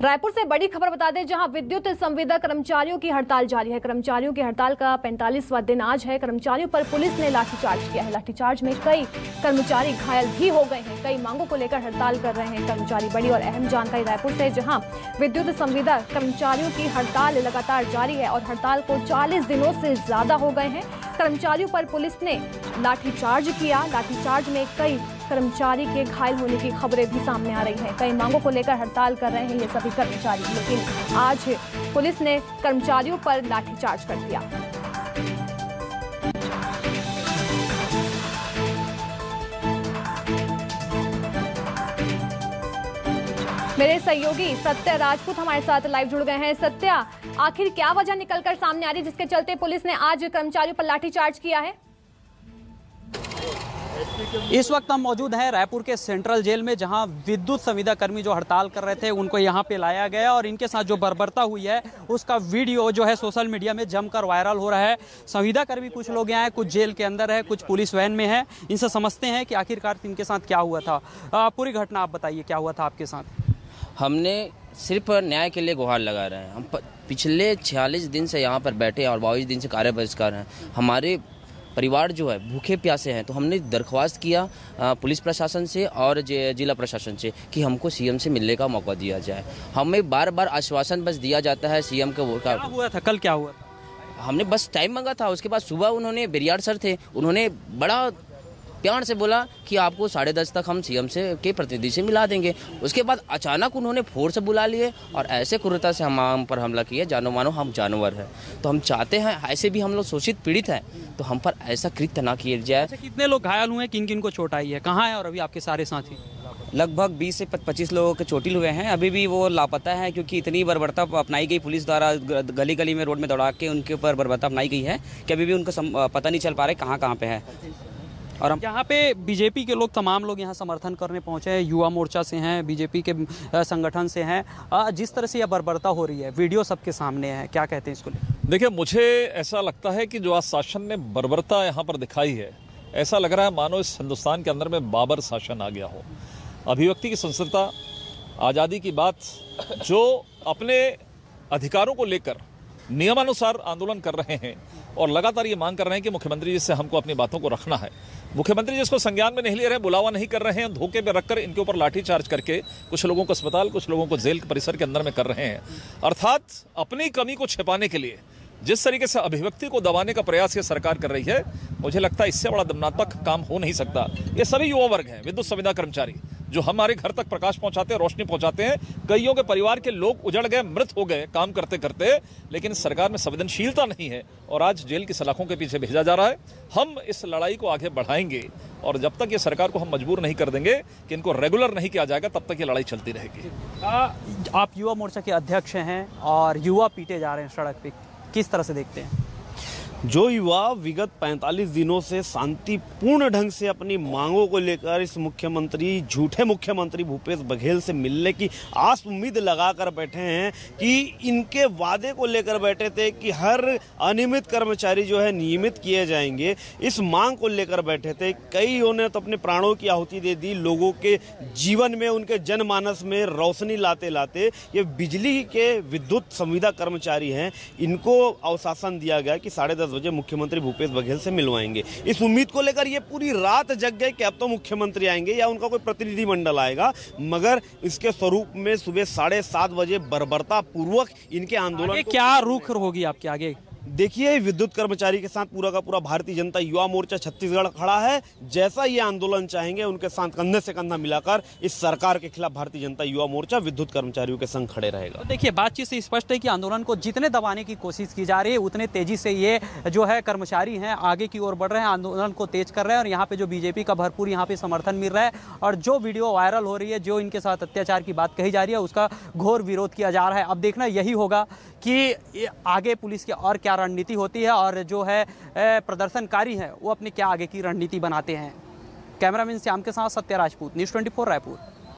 रायपुर से बड़ी खबर बता दें, जहाँ विद्युत संविदा कर्मचारियों की हड़ताल जारी है। कर्मचारियों की हड़ताल का 45वां दिन आज है। कर्मचारियों पर पुलिस ने लाठीचार्ज किया है। लाठीचार्ज में कई कर्मचारी घायल भी हो गए हैं। कई मांगों को लेकर हड़ताल कर रहे हैं कर्मचारी। बड़ी और अहम जानकारी रायपुर से, जहाँ विद्युत संविदा कर्मचारियों की हड़ताल लगातार जारी है और हड़ताल को चालीस दिनों से ज़्यादा हो गए हैं। कर्मचारियों पर पुलिस ने लाठीचार्ज किया। लाठीचार्ज में कई कर्मचारी के घायल होने की खबरें भी सामने आ रही हैं। कई मांगों को लेकर हड़ताल कर रहे हैं ये सभी कर्मचारी। लेकिन आज पुलिस ने कर्मचारियों पर लाठीचार्ज कर दिया। मेरे सहयोगी सत्या राजपूत हमारे साथ लाइव जुड़ गए हैं। सत्या, आखिर क्या वजह निकलकर सामने आ रही जिसके चलते पुलिस ने आज कर्मचारियों पर लाठीचार्ज किया है? इस वक्त हम मौजूद हैं रायपुर के सेंट्रल जेल में, जहाँ विद्युत संविदा कर्मी जो हड़ताल कर रहे थे, उनको यहाँ पे लाया गया और इनके साथ जो बर्बरता हुई है, उसका वीडियो जो है सोशल मीडिया में जमकर वायरल हो रहा है। संविदा कर्मी कुछ लोग यहाँ हैं, कुछ जेल के अंदर है, कुछ पुलिस वैन में है। इनसे समझते हैं कि आखिरकार इनके साथ क्या हुआ था। पूरी घटना आप बताइए, क्या हुआ था आपके साथ? हमने सिर्फ़ न्याय के लिए गुहार लगा रहे हैं। हम पिछले छियालीस दिन से यहाँ पर बैठे और बाईस दिन से कार्य बहिष्कार हैं। हमारे परिवार जो है भूखे प्यासे हैं तो हमने दरख्वास्त किया पुलिस प्रशासन से और जिला प्रशासन से कि हमको सीएम से मिलने का मौका दिया जाए। हमें बार बार आश्वासन बस दिया जाता है सीएम के वो का क्या हुआ था? कल क्या हुआ था? हमने बस टाइम मांगा था। उसके बाद सुबह उन्होंने बेरियार सर थे उन्होंने बड़ा प्यार से बोला कि आपको साढ़े दस तक हम सीएम से के प्रतिनिधि से मिला देंगे। उसके बाद अचानक उन्होंने फोर्स बुला लिए और ऐसे क्रूरता से हम हम पर हमला किया जानो मानो हम जानवर हैं। तो हम चाहते हैं ऐसे भी हम लोग शोषित पीड़ित हैं तो हम पर ऐसा कृत्य ना किया जाए। अच्छा कितने लोग घायल हुए हैं? किन किन को चोट आई है? कहाँ है और अभी आपके सारे साथी? लगभग 20 से 25 लोगों के चोटिल हुए हैं। अभी भी वो लापता है क्योंकि इतनी बर्बरता अपनाई गई पुलिस द्वारा गली गली में रोड में दौड़ा के उनके ऊपर बर्बरता अपनाई गई है कि अभी भी उनको पता नहीं चल पा रहा है कहाँ कहाँ पे है। और हम यहाँ पे बीजेपी के लोग तमाम लोग यहाँ समर्थन करने पहुँचे हैं युवा मोर्चा से हैं बीजेपी के संगठन से हैं। जिस तरह से यह बर्बरता हो रही है वीडियो सबके सामने है क्या कहते हैं इसको? देखिए मुझे ऐसा लगता है कि जो आज शासन ने बर्बरता यहाँ पर दिखाई है ऐसा लग रहा है मानो इस हिंदुस्तान के अंदर में बाबर शासन आ गया हो। अभिव्यक्ति की स्वतंत्रता आज़ादी की बात जो अपने अधिकारों को लेकर नियमानुसार आंदोलन कर रहे हैं और लगातार ये मांग कर रहे हैं कि मुख्यमंत्री जी से हमको अपनी बातों को रखना है। मुख्यमंत्री जिसको संज्ञान में नहीं ले रहे हैं, बुलावा नहीं कर रहे हैं, धोखे में रखकर इनके ऊपर लाठीचार्ज करके कुछ लोगों को अस्पताल, कुछ लोगों को जेल परिसर के अंदर में कर रहे हैं। अर्थात अपनी कमी को छिपाने के लिए, जिस तरीके से अभिव्यक्ति को दबाने का प्रयास ये सरकार कर रही है, मुझे लगता है इससे बड़ा दमनात्मक काम हो नहीं सकता। ये सभी युवा वर्ग हैं, विद्युत संविदा कर्मचारी। जो हमारे घर तक प्रकाश पहुंचाते हैं, रोशनी पहुंचाते हैं। कईयों के परिवार के लोग उजड़ गए, मृत हो गए काम करते करते लेकिन सरकार में संवेदनशीलता नहीं है और आज जेल की सलाखों के पीछे भेजा जा रहा है। हम इस लड़ाई को आगे बढ़ाएँगे और जब तक ये सरकार को हम मजबूर नहीं कर देंगे कि इनको रेगुलर नहीं किया जाएगा, तब तक ये लड़ाई चलती रहेगी। आप युवा मोर्चा के अध्यक्ष हैं और युवा पीटे जा रहे हैं सड़क पर किस तरह से देखते हैं? जो युवा विगत 45 दिनों से शांतिपूर्ण ढंग से अपनी मांगों को लेकर इस मुख्यमंत्री, झूठे मुख्यमंत्री भूपेश बघेल से मिलने की आस उम्मीद लगाकर बैठे हैं कि इनके वादे को लेकर बैठे थे कि हर अनियमित कर्मचारी जो है नियमित किए जाएँगे। इस मांग को लेकर बैठे थे। कईयों ने तो अपने प्राणों की आहुति दे दी। लोगों के जीवन में, उनके जनमानस में रोशनी लाते लाते ये बिजली के विद्युत संविदा कर्मचारी हैं। इनको अवशासन दिया गया कि साढ़े दस बजे मुख्यमंत्री भूपेश बघेल से मिलवाएँगे। इस उम्मीद को लेकर ये पूरी रात जग गए कि अब तो मुख्यमंत्री आएँगे या उनका कोई प्रतिनिधिमंडल आएगा मगर इसके स्वरूप में सुबह साढ़े सात बजे बर्बरता पूर्वक इनके आंदोलन क्या रुख होगी आपके आगे? देखिए, विद्युत कर्मचारी के साथ पूरा का पूरा भारतीय जनता युवा मोर्चा छत्तीसगढ़ खड़ा है। जैसा ये आंदोलन चाहेंगे, उनके साथ कंधे से कंधा मिलाकर इस सरकार के खिलाफ भारतीय जनता युवा मोर्चा विद्युत कर्मचारियों के संग खड़े रहेगा। तो देखिए, बातचीत से स्पष्ट है कि आंदोलन को जितने दबाने की कोशिश की जा रही है, उतने तेज़ी से ये जो है कर्मचारी हैं आगे की ओर बढ़ रहे हैं, आंदोलन को तेज कर रहे हैं और यहाँ पे जो बीजेपी का भरपूर यहाँ पे समर्थन मिल रहा है और जो वीडियो वायरल हो रही है, जो इनके साथ अत्याचार की बात कही जा रही है, उसका घोर विरोध किया जा रहा है। अब देखना यही होगा कि आगे पुलिस के और क्या रणनीति होती है और जो है प्रदर्शनकारी हैं, वो अपनी क्या आगे की रणनीति बनाते हैं। कैमरामैन श्याम के साथ सत्या राजपूत, न्यूज़ ट्वेंटी रायपुर।